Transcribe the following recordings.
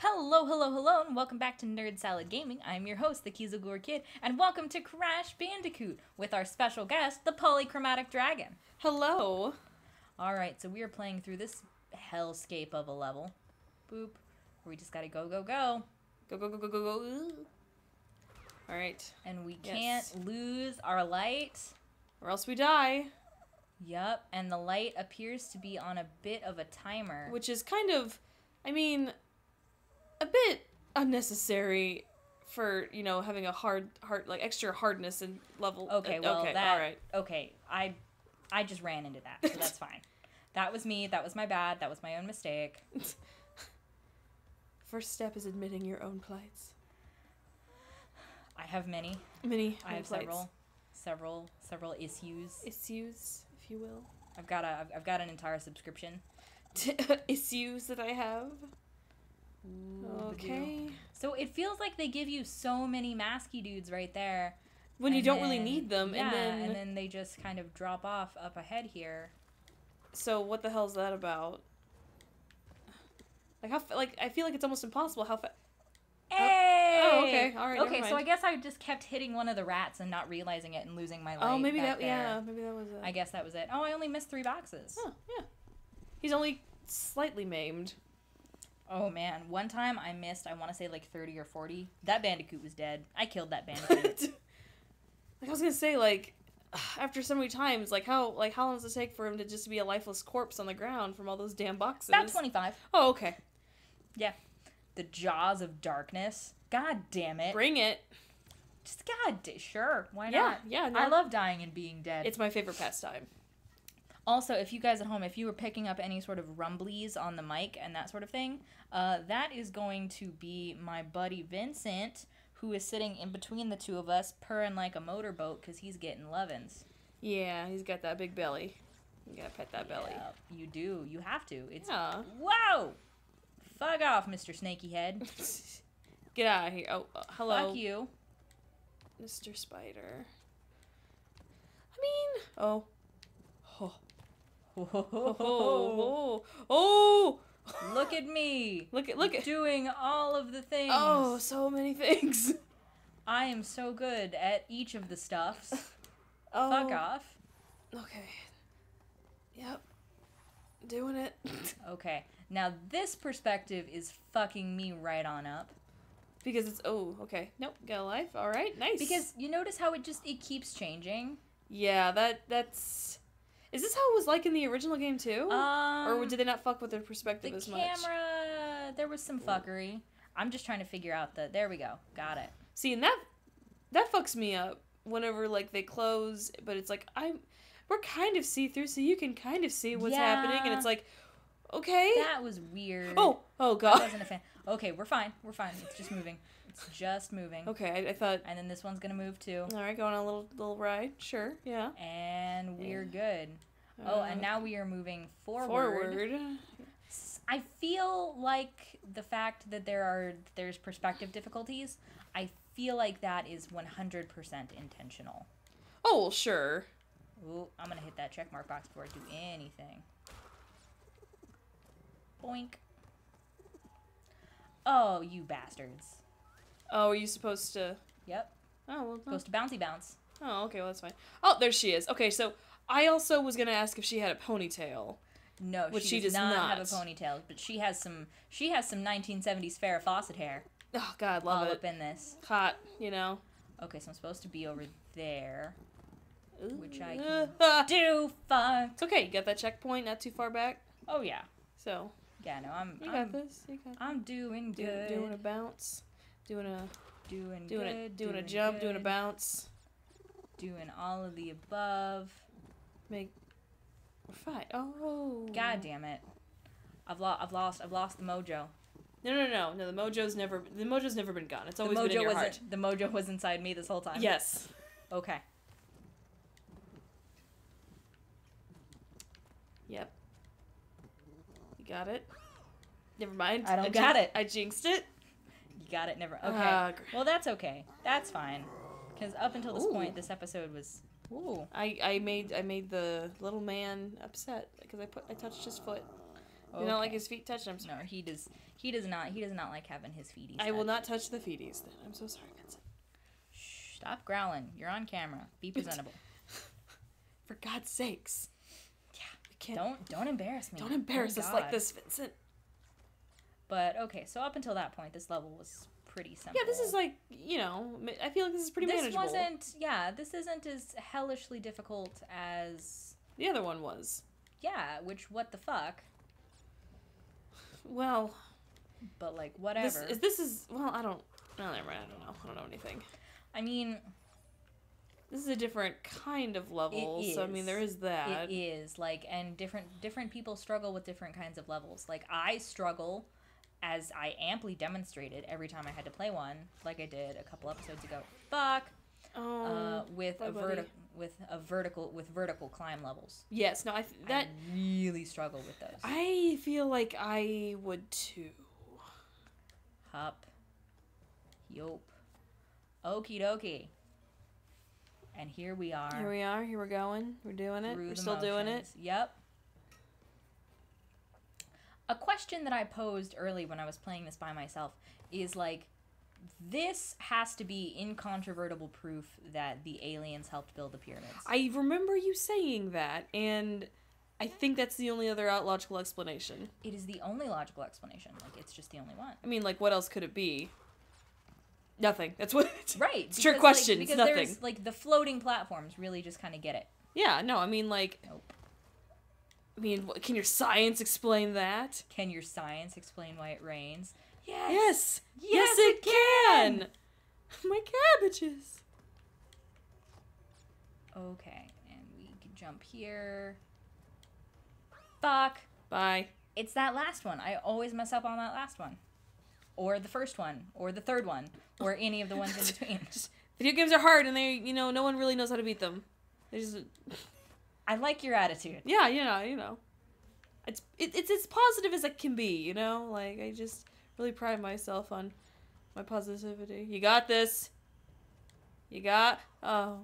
Hello, hello, hello, and welcome back to Nerd Salad Gaming. I'm your host, the Kieselguhr Kid, and welcome to Crash Bandicoot with our special guest, the Polychromatic Dragon. Hello. All right, so we are playing through this hellscape of a level. Boop. We just gotta go, go, go. Go go go go go go. All right. And we Yes. can't lose our light. Or else we die, Yup, and the light appears to be on a bit of a timer. which is kind of, I mean, a bit unnecessary for you know having a hard hard like extra hardness and level. Okay, uh, well okay, that all right. okay, I I just ran into that, so that's fine. That was me. That was my bad. That was my own mistake. First step is admitting your own plights. I have many. Many. I have plights. several, several, several issues. issues, if you will. I've got a, I've, I've got an entire subscription. issues that I have. Ooh, Okay. So it feels like they give you so many masky dudes right there. When you don't really need them, yeah, and then, they just kind of drop off up ahead here. so what the hell's that about? Like how like I feel like it's almost impossible how fa- Hey! oh, okay. All right, Okay, so I guess I just kept hitting one of the rats and not realizing it and losing my oh, light. Oh, maybe back that yeah, maybe that was it. I guess that was it. Oh, I only missed three boxes. Oh, yeah. He's only slightly maimed. Oh man, one time I missed. I want to say like thirty or forty. That bandicoot was dead. I killed that bandicoot. like I was gonna say, like after so many times, like how like how long does it take for him to just be a lifeless corpse on the ground from all those damn boxes? About twenty-five. Oh, okay. Yeah. The jaws of darkness. God damn it! Bring it. Just God, sure. Why Yeah, not? yeah. No, I love dying and being dead. It's my favorite pastime. Also, if you guys at home, if you were picking up any sort of rumblies on the mic and that sort of thing, uh, that is going to be my buddy Vincent, who is sitting in between the two of us, purring like a motorboat because he's getting lovin's. Yeah, he's got that big belly. You gotta pet that belly. You do. You have to. It's Yeah. whoa. Fuck off, Mr. Snaky Head. Get out of here. Oh, uh, hello, Fuck you. Mr. Spider. I mean, oh. Oh. Oh. Oh. Oh. Look at me. Look at look at. doing all of the things. Oh, so many things. I am so good at each of the stuffs. Oh. Fuck off. Okay. Yep. Doing it. Okay. Now this perspective is fucking me right on up. because it's oh okay. Nope. Got a life. All right. Nice. Because you notice how it just it keeps changing. yeah, that that's. Is this how it was like in the original game too? Um, or did they not fuck with their perspective the as camera? much? There was some fuckery. I'm just trying to figure out the. There we go. Got it. See, and that that fucks me up whenever like they close, but it's like I'm we're kind of see through, so you can kind of see what's happening, and it's like, okay. That was weird. oh, oh god. I wasn't a fan. Okay, we're fine. We're fine. It's just moving. It's just moving. Okay, I, I thought. And then this one's gonna move too. All right, going on a little little ride. Sure, yeah. And we're good. Oh, and Uh, now we are moving forward. forward. I feel like the fact that there are there's perspective difficulties. I feel like that is 100% intentional. Oh, well, sure. Ooh, I'm gonna hit that check mark box before I do anything. Boink. Oh, you bastards. Oh, are you supposed to? Yep. Oh, well. no. Supposed to bouncy bounce. Oh, okay, well that's fine. Oh, there she is. Okay, so I also was gonna ask if she had a ponytail. No, Which she, she does, does not, have a ponytail, but she has some. She has some 1970s Farrah Fawcett hair Oh God, love all love up it. in this. Hot, you know. Okay, so I'm supposed to be over there. Which I can. Do fuck. It's okay. You got that checkpoint, not too far back. Oh yeah. So Yeah, no, I'm. you I'm, got this. You got. I'm doing Do, good. doing a bounce, doing a doing doing good. a doing a jump, doing a bounce. Doing all of the above. Make fine. Oh. God damn it. I've lost. I've lost. I've lost the mojo. No, no, no, no. The mojo's never. The mojo's never been gone. It's The always been in your was heart. the mojo was inside me this whole time. Yes. Okay. Yep. You got it. Never mind. I don't jinx- got it. I jinxed it. You got it. Never. Okay. Ah, gr- well, that's okay. That's fine. Because up until this Ooh. point, this episode was. Ooh. I, I made I made the little man upset because I put I touched his foot. You don't like his feet touched? I'm No, he does. He does not. He does not like having his feeties. I will not touch the feeties then. I'm so sorry, Vincent. Shh, Stop growling. You're on camera. Be presentable. For God's sakes. Can't. Don't don't embarrass me. Don't embarrass Oh, us like this, Vincent. But okay, so up until that point, this level was pretty simple. Yeah, this is like you know. I feel like this is pretty this manageable. wasn't. Yeah, this isn't as hellishly difficult as The other one was. yeah. Which what the fuck? Well, But like whatever. this is this is well. I don't. No, never mind. I don't know. I don't know anything. I mean, This is a different kind of level, so I mean there is that. it is like, and different different people struggle with different kinds of levels. Like I struggle, as I amply demonstrated every time I had to play one, like I did a couple episodes ago. Fuck. Oh, Uh, with a vertical with a vertical with vertical climb levels. yes. No, I th- that I really struggle with those. I feel like I would too. hop Yope. Okie dokie. And here we are. Here we are. Here we're going. We're doing it. We're still doing it. Yep. A question that I posed early when I was playing this by myself is like, this has to be incontrovertible proof that the aliens helped build the pyramids. I remember you saying that, and I think that's the only other logical explanation. it is the only logical explanation. Like, it's just the only one. I mean, like, what else could it be? Nothing. That's what. It's, Right. It's trick question, Like, it's because nothing. there's like the floating platforms really just kind of get it. Yeah. No. I mean, like, Nope. I mean, what, can your science explain that? Can your science explain why it rains? Yes. Yes. Yes, it can. My cabbages. Okay, and we can jump here. Fuck. Bye. It's that last one. I always mess up on that last one. Or the first one, or the third one, or any of the ones in between. Video games are hard, and they, you know, no one really knows how to beat them. They just, I like your attitude. yeah, you know, you know. It's it, it's as positive as it can be, you know. Like I just really pride myself on my positivity. You got this. You got. Oh.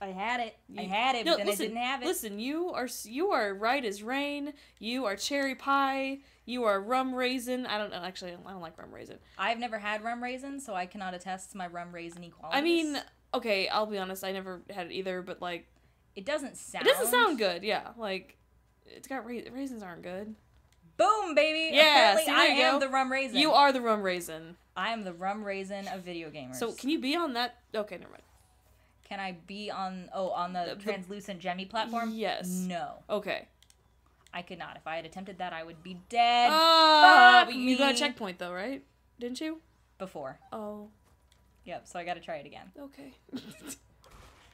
I had it. I had it, No, but then listen, I didn't have it. Listen, you are you are right as rain. You are cherry pie. You are rum raisin. I don't know. Actually, I don't like rum raisin. I've never had rum raisin, so I cannot attest to my rum raisin equality. I mean, okay, I'll be honest. I never had it either, but like, it doesn't sound. it doesn't sound good. Yeah, like, it's got ra- raisins aren't good. Boom, baby. Yeah, Apparently see, I you am go. the rum raisin. You are the rum raisin. I am the rum raisin of video gamers. So can you be on that? Okay, never mind. Can I be on? Oh, on the, The- the- translucent gemmy platform? Yes. No, Okay. I could not. If I had attempted that, I would be dead Oh, fuck you got a checkpoint though, right? Didn't you? before. Oh, Yep. So I got to try it again. okay.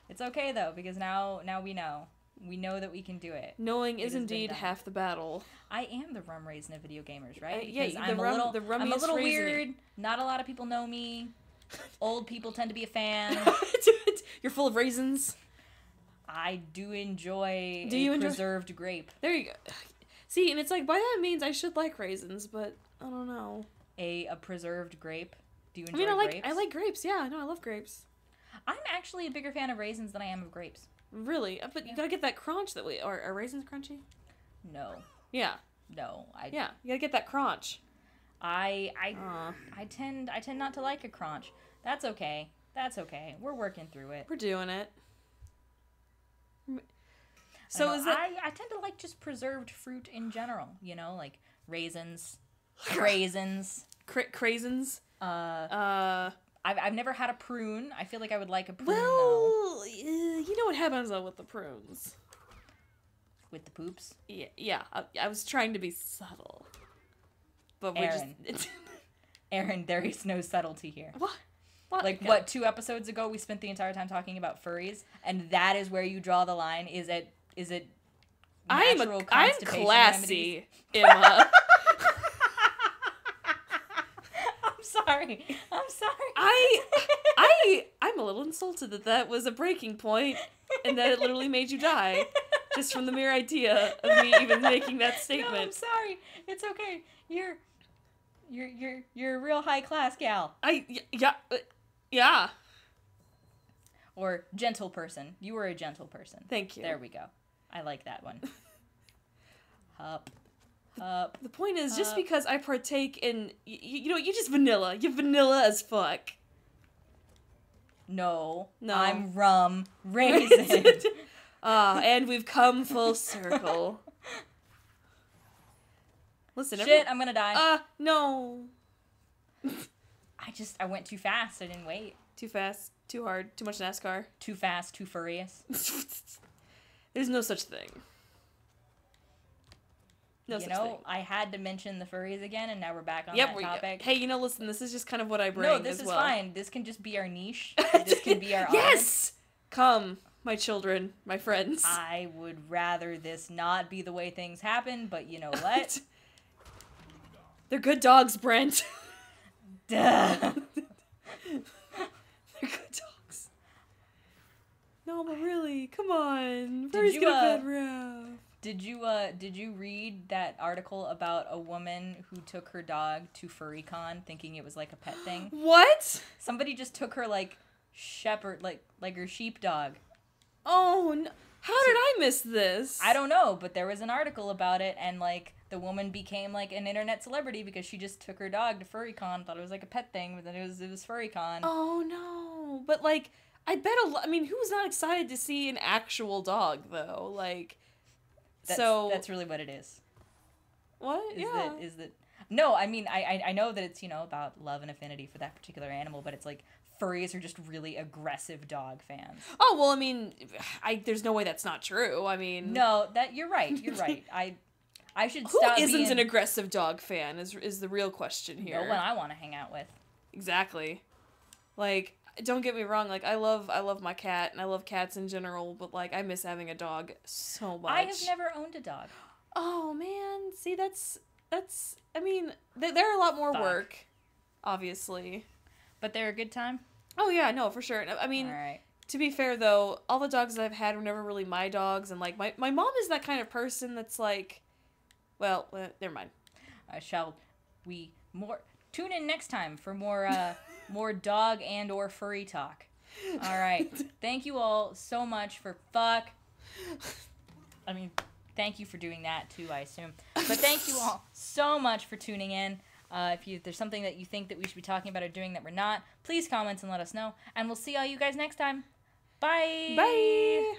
It's okay though because now now we know. We know that we can do it. Knowing It is indeed half the battle. I am the rum raisin of video gamers, right? Uh, yeah, Because the I'm rum- a little, the I'm a little raisin. weird. Not a lot of people know me. Old people tend to be a fan. You're full of raisins. I do enjoy Do a you enjoy- preserved grape. There you go. See, and it's like by that means I should like raisins, but I don't know. A a preserved grape. Do you I enjoy mean, I like grapes? I like grapes. Yeah, no, I love grapes. I'm actually a bigger fan of raisins than I am of grapes. Really, Uh, but you gotta get that crunch that we are. Are raisins crunchy? No, Yeah, no. I yeah. You gotta get that crunch. I I Uh, I tend I tend not to like a crunch. That's okay. That's okay. We're working through it. we're doing it. I So know. is that I, I tend to like just preserved fruit in general. You know, like raisins, raisins. cra- craisins? Uh, Uh, I've I've never had a prune. I feel like I would like a prune well, uh, you know what happens though with the prunes. with the poops. Yeah, yeah. I, I was trying to be subtle, but we're Aaron. just Aaron, there is no subtlety here. what? What? Like what two episodes ago we spent the entire time talking about furries, and that is where you draw the line. Is it is it I'm a, I'm remedies? classy, Emma. I'm sorry. I'm sorry. I I I'm a little insulted that that was a breaking point and that it literally made you die just from the mere idea of me even making that No, I'm statement. sorry. It's okay. You're you're you're you're a real high class gal I yeah uh, yeah. or gentle person. You were a gentle person. Thank you. There we go. I like that one. Hup. Hup. The point is, just because I partake in, y- y- you know, you just vanilla. You're vanilla as fuck. No. No. I'm rum raisin. Ah, and we've come full circle. Listen, Shit, I'm gonna die. Uh, no. I just I went too fast. I didn't wait. Too fast, too hard, too much NASCAR. Too fast, too furious. There's no such thing. No you such know, thing. I had to mention the furries again, and now we're back on Yep. that We, topic. hey, you know, listen. This is just kind of what I bring. no, this as is well. fine. This can just be our niche. this can be our yes. Come, my children, my friends. I would rather this not be the way things happen, but you know what? They're good dogs, Brent. Duh. They're good dogs. No, but really, come on. You, get a uh, bad rap. Did you uh did you read that article about a woman who took her dog to FurryCon thinking it was like a pet thing? What? Somebody just took her like shepherd like like her sheepdog. Oh, no. how did I miss this? I don't know, but there was an article about it and like the woman became like an internet celebrity because she just took her dog to FurryCon, thought it was like a pet thing, but then it was it was FurryCon. Oh no! But like, I bet a lot. I mean, who's not excited to see an actual dog though? Like, That's, so that's really what it is. what? Is yeah. that is that No, I mean I, I I know that it's, you know, about love and affinity for that particular animal, but it's like furries are just really aggressive dog fans. oh well, I mean, I there's no way that's not true. I mean, No, that you're right. You're right. I I should Who stop not being an aggressive dog fan? Is is the real question here? no one I want to hang out with. Exactly. Like, don't get me wrong. Like, I love I love my cat and I love cats in general, but like, I miss having a dog so much. I have never owned a dog. Oh man, see that's that's. I mean, th- they're a lot more Fuck. work, obviously. But they're a good time. Oh yeah, no, for sure. I mean, right. to be fair though, all the dogs that I've had were never really my dogs, and like my my mom is that kind of person that's like, well, uh, never mind. Uh, shall we more tune in next time for more uh more dog and or furry talk. All right. Thank you all so much for fuck. I mean, thank you for doing that too, I assume. But thank you all so much for tuning in. Uh, if you if there's something that you think that we should be talking about or doing that we're not, please comment and let us know. And we'll see all you guys next time. Bye. Bye.